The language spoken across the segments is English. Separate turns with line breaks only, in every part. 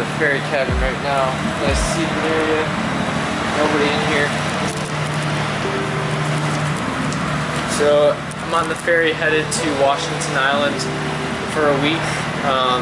the ferry cabin right now. Nice seating area. Nobody in here. So I'm on the ferry headed to Washington Island for a week. Um,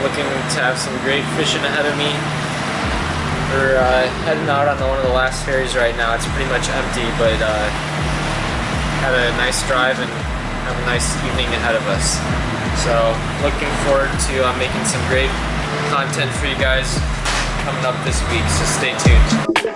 looking to have some great fishing ahead of me. We're uh, heading out on one of the last ferries right now. It's pretty much empty, but uh, had a nice drive and have a nice evening ahead of us. So looking forward to uh, making some great content for you guys coming up this week, so stay tuned.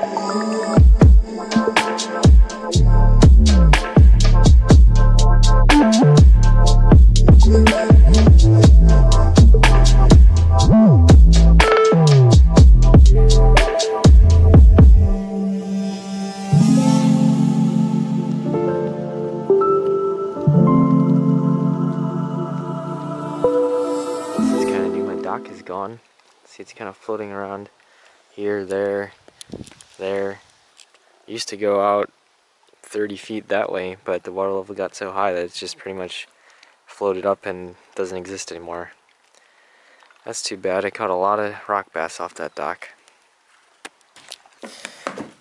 Dock is gone. See, it's kind of floating around here, there, there. Used to go out 30 feet that way, but the water level got so high that it's just pretty much floated up and doesn't exist anymore. That's too bad. I caught a lot of rock bass off that dock.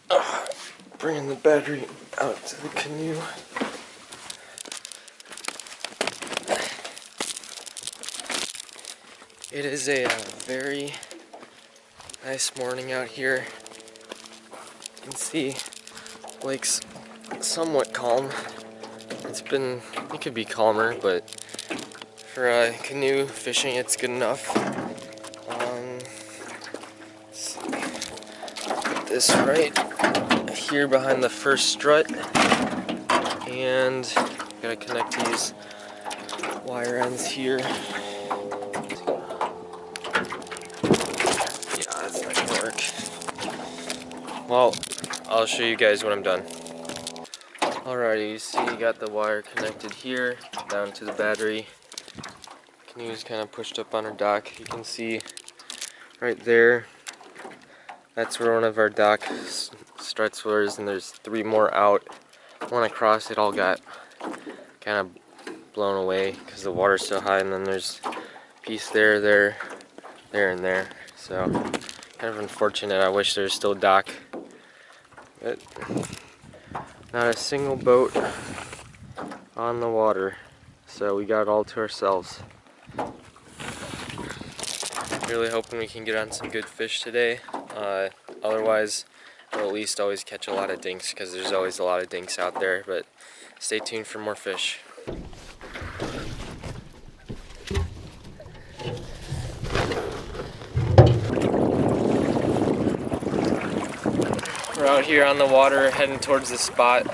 Ugh, bringing the battery out to the canoe. It is a uh, very nice morning out here. You can see lake's somewhat calm. It's been, it could be calmer, but for uh, canoe fishing, it's good enough. Um. Put this right here behind the first strut, and gotta connect these wire ends here. Yeah, that's not gonna work. Well, I'll show you guys when I'm done. Alrighty, you see you got the wire connected here down to the battery. Canoe's kind of pushed up on our dock. You can see right there, that's where one of our dock struts was, and there's three more out. One across it all got kind of blown away because the water's so high, and then there's a piece there, there, there, and there. So kind of unfortunate. I wish there was still dock, but not a single boat on the water. So we got it all to ourselves. Really hoping we can get on some good fish today. Uh, otherwise, we'll at least always catch a lot of dinks because there's always a lot of dinks out there. But stay tuned for more fish. We're out here on the water heading towards the spot.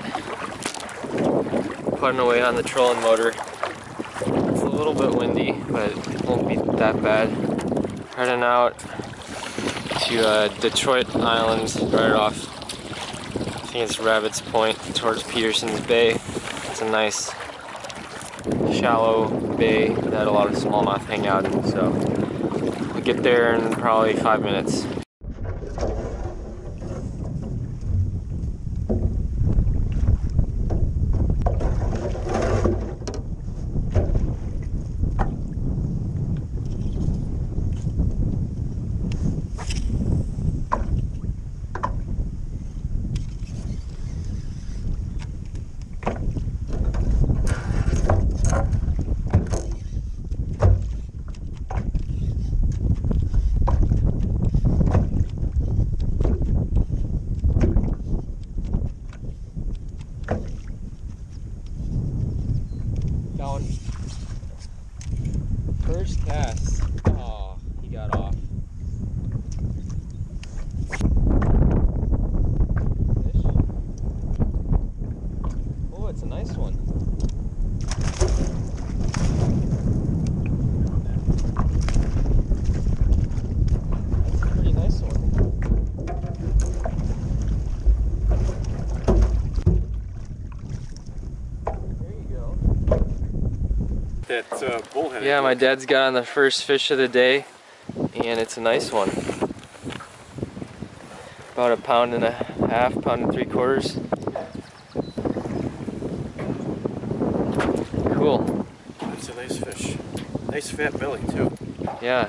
Putting away on the trolling motor. It's a little bit windy, but it won't be that bad. Heading out to uh, Detroit Island right off. I think it's Rabbit's Point towards Peterson's Bay. It's a nice shallow bay that a lot of smallmouth hang out in. So we'll get there in probably five minutes. First cast.
That uh, bullhead.
Yeah, my dad's got on the first fish of the day, and it's a nice one. About a pound and a half, pound and three quarters. Cool.
That's a nice fish. Nice fat belly too.
Yeah.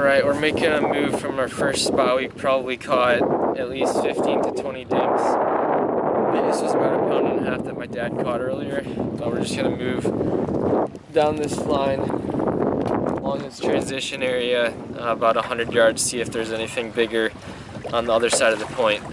Alright, we're making a move from our first spot. We probably caught at least 15 to 20 dinks. This was about a pound and a half that my dad caught earlier. But we're just gonna move down this line along this transition area uh, about 100 yards, see if there's anything bigger on the other side of the point.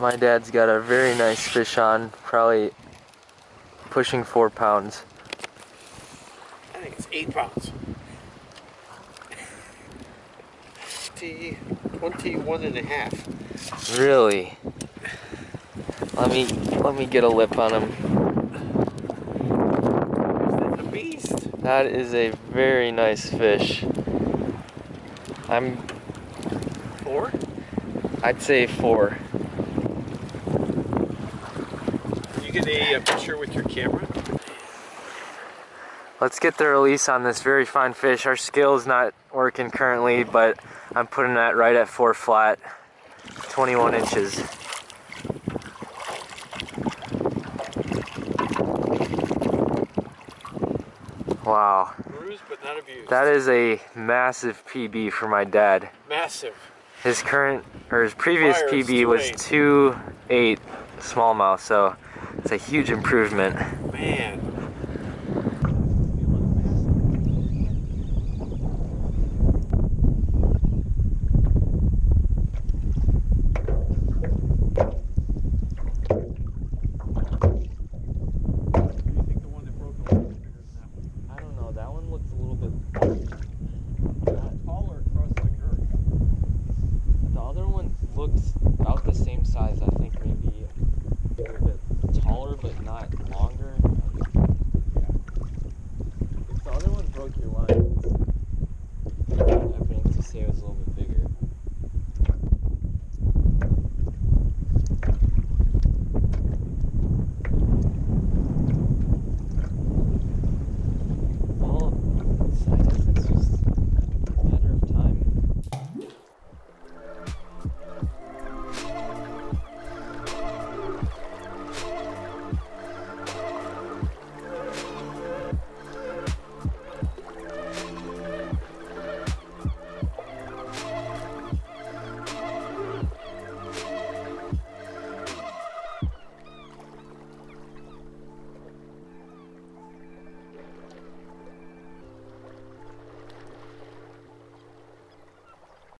My dad's got a very nice fish on, probably pushing four pounds.
I think it's eight pounds. 20, 21 and a half.
Really? Let me let me get a lip on him.
That's a beast.
That is a very nice fish. I'm
Four?
I'd say four.
Can you get a, uh picture with your camera?
Let's get the release on this very fine fish. Our scale is not working currently, but I'm putting that right at four flat, 21 inches. Wow,
Bruised but not abused.
that is a massive PB for my dad.
Massive.
His current or his previous PB was
2.8.
two eight smallmouth, so it's a huge improvement.
Man.
I don't know. That one looks a little bit.
Taller across the girth.
The other one looked about the same size. I think maybe a little bit taller, but not longer.